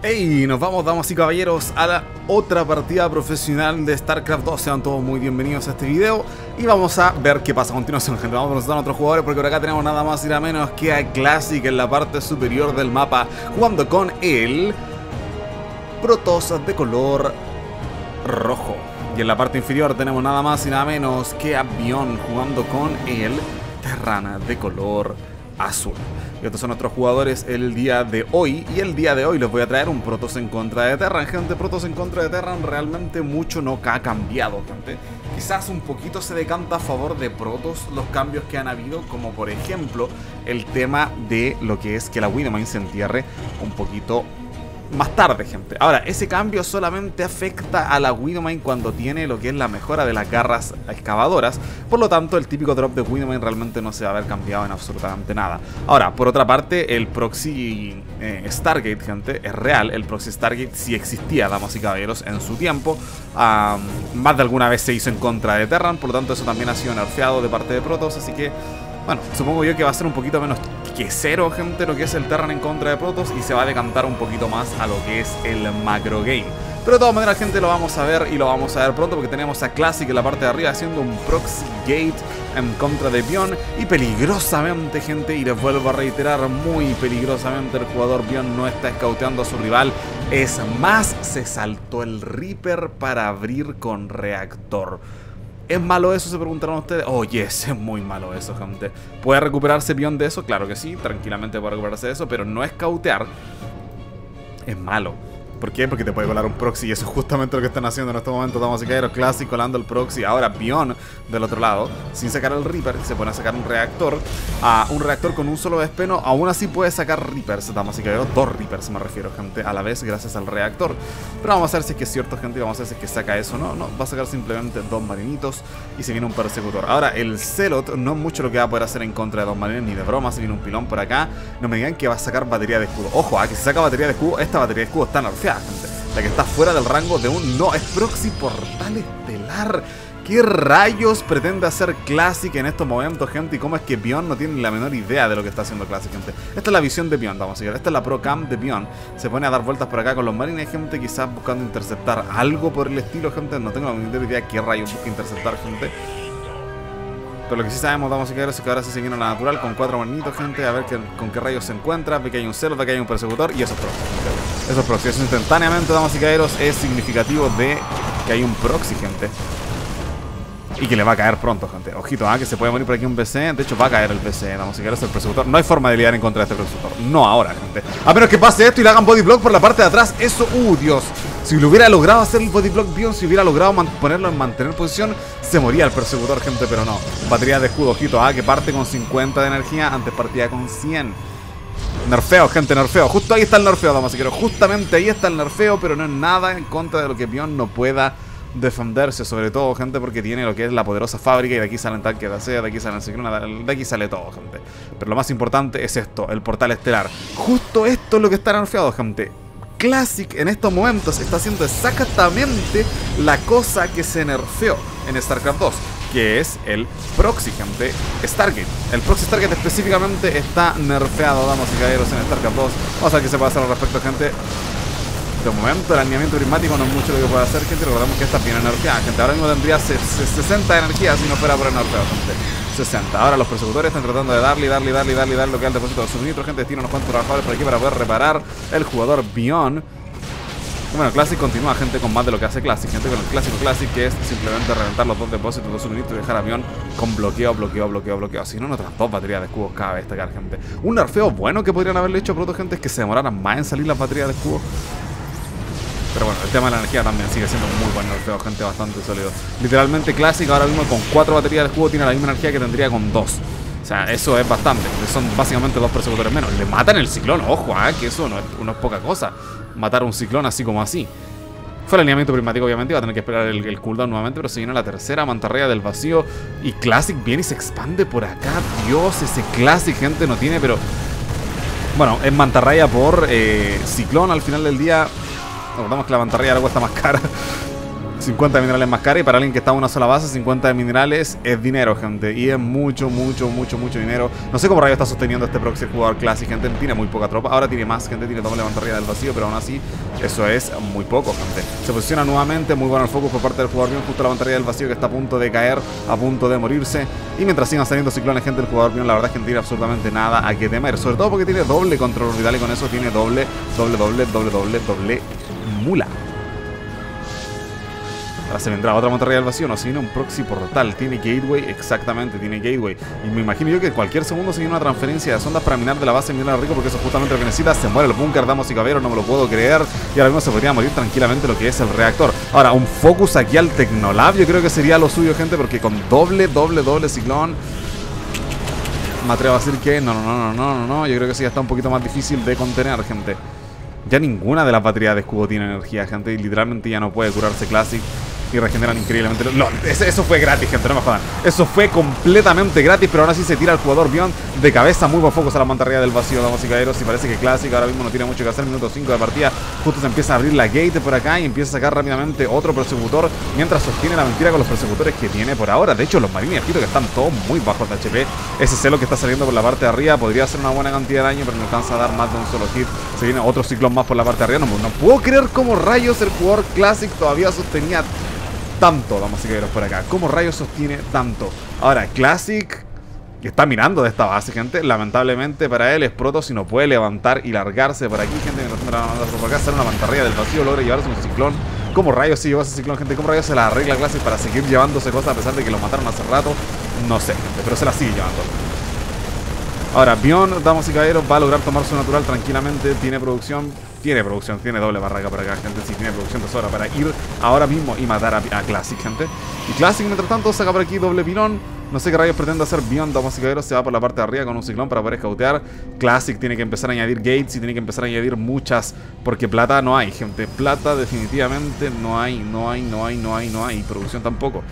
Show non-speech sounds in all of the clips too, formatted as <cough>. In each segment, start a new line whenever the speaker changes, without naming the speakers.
Hey, nos vamos, damas y caballeros, a la otra partida profesional de StarCraft 2. Sean todos muy bienvenidos a este video y vamos a ver qué pasa a continuación, gente. Vamos a presentar a otros jugadores porque por acá tenemos nada más y nada menos que a Classic en la parte superior del mapa, jugando con el Protoss de color rojo. Y en la parte inferior tenemos nada más y nada menos que a Bion jugando con el Terrana de color azul. Y estos son nuestros jugadores el día de hoy. Y el día de hoy les voy a traer un Protoss en contra de Terran. Gente, Protoss en contra de Terran realmente mucho no ha cambiado, gente. Quizás un poquito se decanta a favor de Protoss los cambios que han habido, como por ejemplo el tema de lo que es que la Widowmine se entierre un poquito más tarde, gente. Ahora, ese cambio solamente afecta a la Widowmine cuando tiene lo que es la mejora de las garras excavadoras. Por lo tanto, el típico drop de Widowmine realmente no se va a haber cambiado en absolutamente nada. Ahora, por otra parte, el proxy eh, Stargate, gente, es real. El proxy Stargate sí existía, damas y caballeros, en su tiempo. más de alguna vez se hizo en contra de Terran, por lo tanto eso también ha sido nerfeado de parte de Protoss, así que... Bueno, supongo yo que va a ser un poquito menos que cero, gente, lo que es el Terran en contra de Protoss y se va a decantar un poquito más a lo que es el macro game. Pero de todas maneras, gente, lo vamos a ver y lo vamos a ver pronto porque tenemos a Classic en la parte de arriba haciendo un proxy gate en contra de Bion y peligrosamente, gente, y les vuelvo a reiterar, muy peligrosamente el jugador Bion no está escauteando a su rival. Es más, se saltó el Reaper para abrir con reactor. ¿Es malo eso? Se preguntaron ustedes. Oye, <laughs> es muy malo eso, gente. ¿Puede recuperarse Bion de eso? Claro que sí, tranquilamente puede recuperarse de eso, pero no es cautear. Es malo. ¿Por qué? Porque te puede colar un proxy y eso es justamente lo que están haciendo en estos momentos. Damas y caballeros, Classic colando el proxy. Ahora Bion del otro lado, sin sacar el Reaper, se pone a sacar un reactor. A un reactor con un solo despeno, aún así puede sacar Reapers, y caballeros. Dos Reapers me refiero, gente, a la vez gracias al reactor. Pero vamos a ver si es que es cierto, gente. Vamos a ver si es que saca eso no. No, va a sacar simplemente dos marinitos y se viene un persecutor. Ahora, el Celot no es mucho lo que va a poder hacer en contra de dos marines, ni de broma. Se viene un pilón por acá. No me digan que va a sacar batería de escudo. Ojo, a ah, que si saca batería de escudo, esta batería de escudo está nerfeada La que está fuera del rango de un... No, es Proxy Portal Estelar. ¿Qué rayos pretende hacer Classic en estos momentos, gente? ¿Y cómo es que Bion no tiene la menor idea de lo que está haciendo Classic, gente? Esta es la visión de Bion, vamos a ver. Esta es la Pro Cam de Bion. Se pone a dar vueltas por acá con los marines, gente, quizás buscando interceptar algo por el estilo, gente. No tengo la idea qué rayos busca interceptar, gente. Pero lo que sí sabemos, vamos a ver, es que ahora se viene a la natural con cuatro manitos, gente. A ver con qué rayos se encuentra. Ve que hay un ve que hay un persecutor y eso es proxy. Eso es proxy. Eso instantáneamente, damas y caballeros, es significativo de que hay un proxy, gente. Y que le va a caer pronto, gente. Ojito, ¿ah? que se puede morir por aquí un BC. De hecho, va a caer el BC, vamos a ver, el persecutor. No hay forma de lidiar en contra de este persecutor. No ahora, gente. A menos que pase esto y le hagan body block por la parte de atrás. Eso, uh, Dios. Si lo hubiera logrado hacer el body block Bion, si hubiera logrado ponerlo en mantener posición, se moría el persecutor, gente, pero no. Batería de escudo, ojito, ¿ah? que parte con 50 de energía, antes partía con 100. Nerfeo, gente, nerfeo. Justo ahí está el nerfeo, damas y Justamente ahí está el nerfeo, pero no es nada en contra de lo que Bion no pueda defenderse, sobre todo, gente, porque tiene lo que es la poderosa fábrica y de aquí salen tanques de acero, de aquí salen ciclona, de aquí sale todo, gente. Pero lo más importante es esto, el portal estelar. Justo esto es lo que está nerfeado, gente. Classic en estos momentos está haciendo exactamente la cosa que se nerfeó en StarCraft 2 que es el proxy, gente, Stargate. El proxy Stargate específicamente está nerfeado, damas y caballeros, en StarCraft 2. Vamos a ver qué se puede hacer al respecto, gente. De momento el alineamiento prismático no es mucho lo que puede hacer, gente. Recordemos que esta tiene energía, gente. Ahora mismo tendría 60 de energía si no fuera por el norteo, gente. 60. Ahora los persecutores están tratando de darle, darle, darle, darle, darle lo que el depósito de suministro. Gente, tiene unos cuantos trabajadores por aquí para poder reparar el jugador Bion. Bueno, Classic continúa, gente, con más de lo que hace Classic. Gente, con el clásico Classic, que es simplemente reventar los dos depósitos de suministro y dejar a Bion con bloqueo, bloqueo, bloqueo, bloqueo. Si no, nuestras dos baterías de escudos cabe destacar, gente. Un nerfeo bueno que podrían haberle hecho Proto, gente, es que se demoraran más en salir las baterías de escudos. Pero bueno, el tema de la energía también sigue siendo muy bueno, nerfeo, gente, bastante sólido. Literalmente Classic ahora mismo con cuatro baterías de escudo tiene la misma energía que tendría con dos. O sea, eso es bastante. Son básicamente dos persecutores menos. Le matan el ciclón, ojo, ¿eh? que eso no es, poca cosa. Matar un ciclón así como así. Fue el alineamiento prismático, obviamente, va a tener que esperar el, cooldown nuevamente, pero se viene la tercera mantarraya del vacío. Y Classic viene y se expande por acá. Dios, ese Classic, gente, no tiene, pero... Bueno, es mantarraya por eh, ciclón al final del día. Recordamos que la mantarraya ahora cuesta más cara. 50 de minerales más cara y para alguien que está en una sola base, 50 de minerales es dinero, gente. Y es mucho, mucho, mucho, mucho dinero. No sé cómo Rayo está sosteniendo este proxy jugador Classic, gente. Tiene muy poca tropa. Ahora tiene más, gente. Tiene doble levantaría del vacío, pero aún así eso es muy poco, gente. Se posiciona nuevamente, muy bueno el focus por parte del jugador Bion. Justo la levantaría del vacío que está a punto de caer, a punto de morirse. Y mientras sigan saliendo ciclones, gente, el jugador la verdad es que no tiene absolutamente nada a que temer. Sobre todo porque tiene doble control orbital y con eso tiene doble, doble, doble, doble, doble, doble mula. Ahora se vendrá otra montaña del vacío, no, se viene un proxy portal. Tiene gateway, exactamente, tiene gateway. Y me imagino yo que cualquier segundo se viene una transferencia de sondas para minar de la base mineral rico, porque eso es justamente lo que necesita. Se muere el búnker, damos y caballeros, no me lo puedo creer. Y ahora mismo se podría morir tranquilamente lo que es el reactor. Ahora, un focus aquí al Tecnolab, yo creo que sería lo suyo, gente, porque con doble, doble, doble ciclón. Me atrevo a decir que no, no, no, no, no, no, yo creo que sí está un poquito más difícil de contener, gente. Ya ninguna de las baterías de escudo tiene energía, gente, y literalmente ya no puede curarse Classic y regeneran increíblemente. No, eso fue gratis, gente, no me jodan. Eso fue completamente gratis, pero ahora sí se tira el jugador Beyond de cabeza. Muy buen focus a la mantarraya del vacío, damas y caballeros. Y parece que Classic ahora mismo no tiene mucho que hacer. Minuto 5 de partida. Justo se empieza a abrir la gate por acá y empieza a sacar rápidamente otro persecutor mientras sostiene la mentira con los persecutores que tiene por ahora. De hecho, los marines que están todos muy bajos de HP. Ese celo que está saliendo por la parte de arriba podría hacer una buena cantidad de daño, pero no alcanza a dar más de un solo hit. Se viene otro ciclón más por la parte de arriba. No, no puedo creer cómo rayos el jugador Classic todavía sostenía tanto, vamos a ver por acá. ¿Cómo rayos sostiene tanto? Ahora, Classic está mirando de esta base, gente. Lamentablemente para él es proto si no puede levantar y largarse por aquí, gente. Mientras por acá sale una mantarraya del vacío, logra llevarse un ciclón. ¿Cómo rayos se llevó ese ciclón, gente? ¿Cómo rayos se la arregla Classic para seguir llevándose cosas a pesar de que lo mataron hace rato? No sé, gente, pero se la sigue llevando. Ahora, Bion, damas y caballeros, va a lograr tomar su natural tranquilamente. Tiene producción, tiene producción, tiene doble barraca por acá, gente. Sí, tiene producción de sobra para ir ahora mismo y matar a, Classic, gente. Y Classic, mientras tanto, saca por aquí doble pilón. No sé qué rayos pretende hacer Beyond, damas y caballeros. Se va por la parte de arriba con un ciclón para poder escautear. Classic tiene que empezar a añadir gates y tiene que empezar a añadir muchas. Porque plata no hay, gente. Plata definitivamente no hay, no hay, no hay, no hay, no hay. Producción tampoco.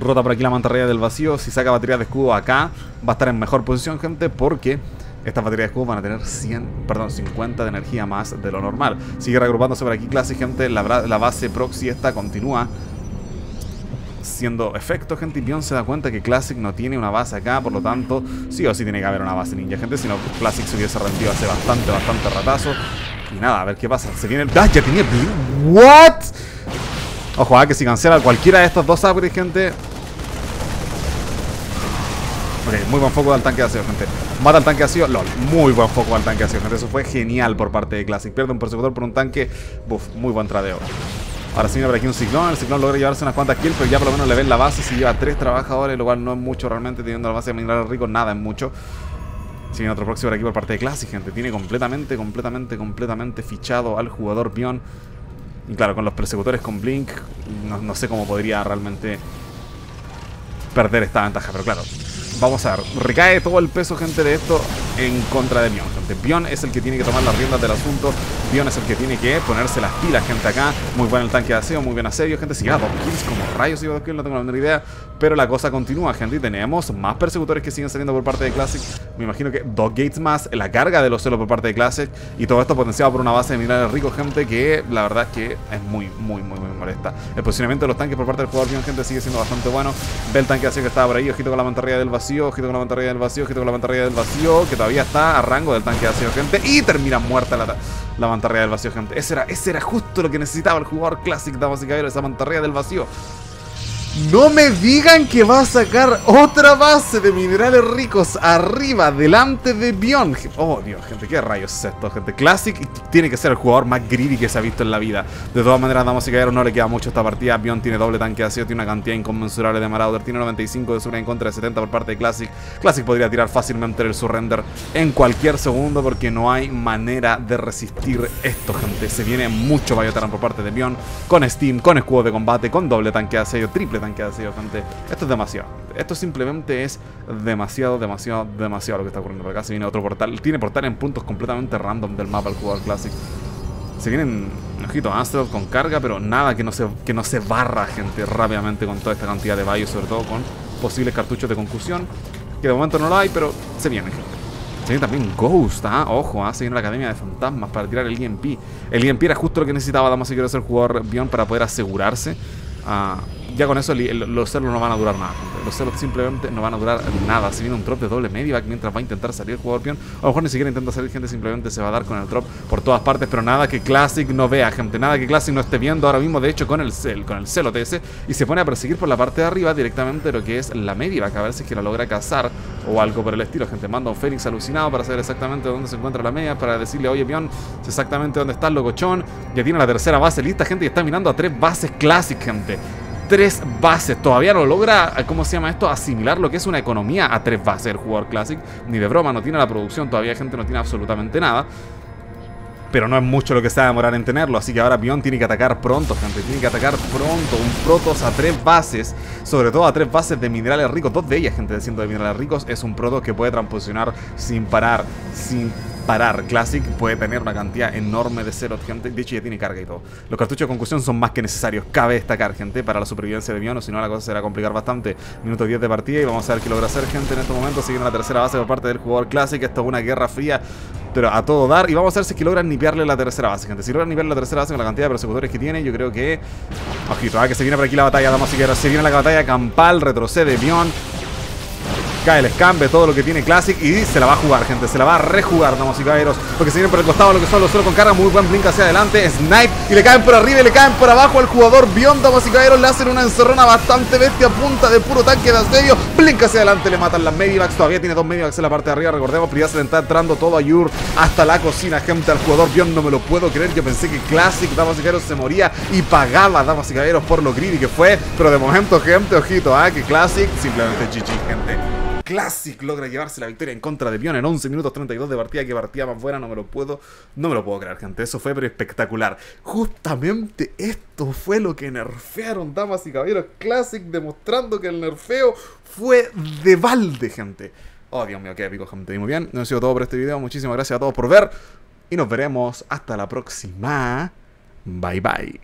Rota por aquí la mantarraya del vacío. Si saca batería de escudo acá, va a estar en mejor posición, gente, porque estas baterías de escudo van a tener 100, perdón, 50 de energía más de lo normal. Sigue reagrupándose por aquí Classic, gente. La, base proxy esta continúa siendo efecto, gente. Y Bion se da cuenta que Classic no tiene una base acá, por lo tanto, sí o sí tiene que haber una base ninja, gente. Si no, Classic se hubiese rendido hace bastante, bastante ratazo. Y nada, a ver qué pasa. Se viene el. ¡Ah! Ya tenía. ¿What? Ojo, ah, que si cancela cualquiera de estos dos upgrades, gente, Ok, muy buen foco al tanque de acero, gente. Mata al tanque acero, lol. Muy buen foco al tanque acero, gente. Eso fue genial por parte de Classic. Pierde un persecutor por un tanque. Buf, muy buen tradeo. Ahora sí viene por aquí un ciclón. El ciclón logra llevarse unas cuantas kills, pero ya por lo menos le ven la base. Si lleva tres trabajadores, lo cual no es mucho realmente. Teniendo la base de mineral rico, nada es mucho. Si viene otro próximo por aquí por parte de Classic, gente. Tiene completamente, completamente, completamente fichado al jugador Pion. Y claro, con los persecutores con Blink, no sé cómo podría realmente perder esta ventaja. Pero claro, Vamos a ver, recae todo el peso, gente, de esto en contra de Bion, gente. Bion es el que tiene que tomar las riendas del asunto. Bion es el que tiene que ponerse las pilas, gente, acá. Muy bueno el tanque de aseo, muy bien asedio, gente. Si va dos kills, como rayos iba dos kills, no tengo la menor idea. Pero la cosa continúa, gente, y tenemos más persecutores que siguen saliendo por parte de Classic. Me imagino que dos gates más, la carga de los celos por parte de Classic. Y todo esto potenciado por una base de minerales ricos, gente, que la verdad es que es muy, muy, muy, muy molesta. El posicionamiento de los tanques por parte del jugador Bion, gente, sigue siendo bastante bueno. Ve el tanque de aseo que estaba por ahí, ojito con la mantarraya del vacío, ojito con la mantarraya del vacío, ojito con la mantarraya del vacío, que todavía está a rango del tanque de aseo, gente. Y termina muerta la, la mantarraya del vacío, gente. Ese era, ese era justo lo que necesitaba el jugador Classic, damas y caballeros, esa mantarraya del vacío. No me digan que va a sacar otra base de minerales ricos arriba, delante de Bion. Oh, Dios, gente, ¿qué rayos es esto, gente? Classic tiene que ser el jugador más greedy que se ha visto en la vida. De todas maneras, damos y caballeros, no le queda mucho esta partida. Bion tiene doble tanque de tiene una cantidad inconmensurable de Marauder, tiene 95 de surrender en contra de 70 por parte de Classic. Classic podría tirar fácilmente el surrender en cualquier segundo porque no hay manera de resistir esto, gente. Se viene mucho Bayotaran por parte de Bion, con Steam, con escudo de combate, con doble tanque de triple tanque Esto es demasiado. Esto simplemente es demasiado, demasiado, demasiado lo que está ocurriendo por acá. Se viene otro portal. Tiene portal en puntos completamente random del mapa el jugador Classic. Se vienen, ojito, Asteroid con carga, pero nada que no, se, que no se barra, gente, rápidamente con toda esta cantidad de valles, sobre todo con posibles cartuchos de concusión. Que de momento no lo hay, pero se vienen, gente. Se viene también Ghost, ¿ah? Ojo, ¿ah? Se viene la Academia de Fantasmas para tirar el EMP. El EMP era justo lo que necesitaba, damas y quiero ser jugador Bion para poder asegurarse. Uh, ya con eso los celos no van a durar nada. Los celos simplemente no van a durar nada. Si viene un drop de doble medivac mientras va a intentar salir el jugador peón, a lo mejor ni siquiera intenta salir gente, simplemente se va a dar con el drop por todas partes, pero nada que Classic no vea, gente. Nada que Classic no esté viendo ahora mismo, de hecho, con el, cel, con el celo TS. Y se pone a perseguir por la parte de arriba directamente lo que es la medivac, a ver si es que la logra cazar o algo por el estilo. Gente, manda un Fénix alucinado para saber exactamente dónde se encuentra la media, para decirle, oye, peón, exactamente dónde está el locochón. Ya tiene la tercera base lista, gente, y está mirando a tres bases Classic, gente tres bases. Todavía no logra, ¿cómo se llama esto? Asimilar lo que es una economía a tres bases el jugador Classic. Ni de broma, no tiene la producción, todavía gente no tiene absolutamente nada. Pero no es mucho lo que se va a demorar en tenerlo, así que ahora Bion tiene que atacar pronto, gente. Tiene que atacar pronto. Un Protoss a tres bases, sobre todo a tres bases de minerales ricos. Dos de ellas, gente, de ciento de minerales ricos. Es un Protoss que puede transposicionar sin parar, sin parar. Classic puede tener una cantidad enorme de ceros, gente. De hecho, ya tiene carga y todo. Los cartuchos de concusión son más que necesarios. Cabe destacar, gente, para la supervivencia de Bion, o si no, la cosa será complicar bastante. Minuto 10 de partida y vamos a ver qué logra hacer, gente, en estos momentos. Sigue la tercera base por parte del jugador Classic. Esto es una guerra fría pero a todo dar. Y vamos a ver si es que logran nipearle la tercera base, gente. Si logran nipearle la tercera base con la cantidad de persecutores que tiene, yo creo que... Ojito, ¿ah? que se viene por aquí la batalla, damas y Se viene la batalla campal, retrocede Bion cae el escambe, todo lo que tiene Classic y se la va a jugar, gente. Se la va a rejugar, damas y caballeros. Porque se vienen por el costado lo que son los solo con carga. Muy buen blink hacia adelante. Snipe y le caen por arriba y le caen por abajo al jugador Bion, damas y caballeros. Le hacen una encerrona bastante bestia, punta de puro tanque de asedio. Blink hacia adelante, le matan las Medivacs. Todavía tiene dos Medivacs en la parte de arriba. Recordemos, pero ya se le está entrando todo a Yur hasta la cocina, gente. Al jugador Bion no me lo puedo creer. Yo pensé que Classic, damas y caballeros, se moría y pagaba, damas y caballeros, por lo greedy que fue. Pero de momento, gente, ojito, ¿ah? que Classic simplemente GG, gente. Classic logra llevarse la victoria en contra de Bion en 11 minutos 32 de partida. Que partida más buena, no me lo puedo, no me lo puedo creer, gente. Eso fue espectacular. Justamente esto fue lo que nerfearon, damas y caballeros. Classic demostrando que el nerfeo fue de balde, gente. Oh, Dios mío, qué épico, gente. Muy bien, no ha sido todo por este video. Muchísimas gracias a todos por ver. Y nos veremos hasta la próxima. Bye bye.